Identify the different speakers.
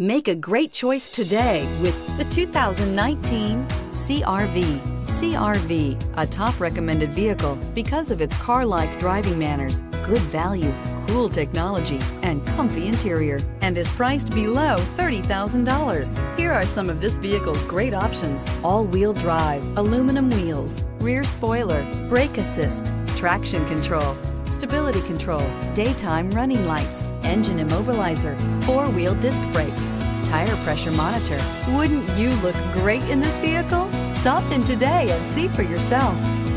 Speaker 1: Make a great choice today with the 2019 CRV. CRV, a top recommended vehicle because of its car-like driving manners, good value, cool technology, and comfy interior, and is priced below $30,000. Here are some of this vehicle's great options. All-wheel drive, aluminum wheels, rear spoiler, brake assist, traction control, stability control, daytime running lights, engine immobilizer, four-wheel disc brakes, tire pressure monitor. Wouldn't you look great in this vehicle? Stop in
Speaker 2: today and see for yourself.